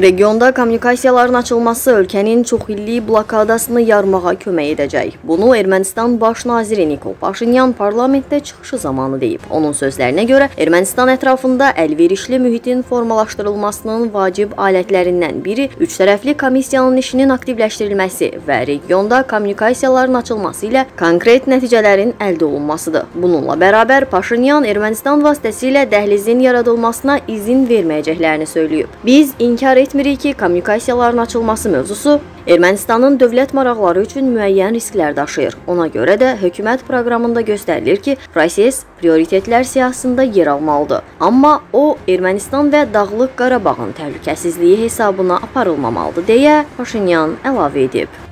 Regionda kommunikasiyaların açılması ölkənin çoxillik blokadasını yarmağa kömək edəcək. Bunu Ermənistan baş naziri Nikol Paşinyan parlamentdə çıxışı zamanı deyib. Onun sözlərinə görə Ermənistan ətrafında əlverişli mühitin formalaşdırılmasının vacib alətlərindən biri üç tərəfli komissiyanın işinin aktivləşdirilməsi və regionda kommunikasiyaların açılması ilə konkret nəticələrin əldə olunmasıdır. Bununla bərabər Paşinyan Ermənistan vasitəsilə dəhlizin yaradılmasına izin verməyəcəklərini söyləyib. Biz inkar etmirik ki, kommunikasiyaların açılması mövzusu Ermənistanın dövlət maraqları üçün müəyyən risklər daşıyır. Ona görə də hökumət proqramında göstərilir ki, proses prioritetlər siyahısında yer almalıdır. Amma o, Ermənistan və Dağlıq Qarabağın təhlükəsizliyi hesabına aparılmamalıdır deyə Paşinyan əlavə edib.